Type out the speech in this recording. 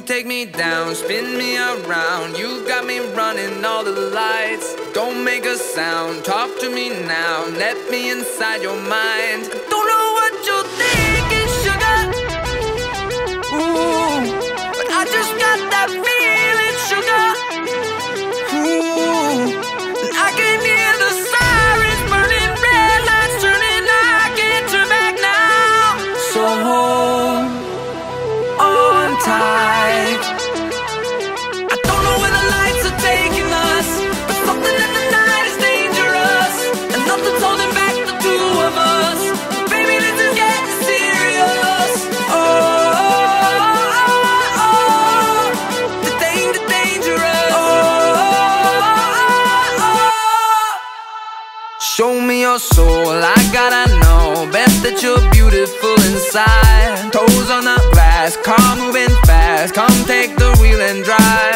take me down, spin me around. You got me running all the lights. Don't make a sound, talk to me now. Let me inside your mind. Don't Show me your soul, I gotta know. Best that you're beautiful inside. Toes on the glass, car moving fast. Come take the wheel and drive